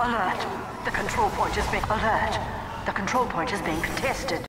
Alert. The control point is being... Alert. The control point is being contested.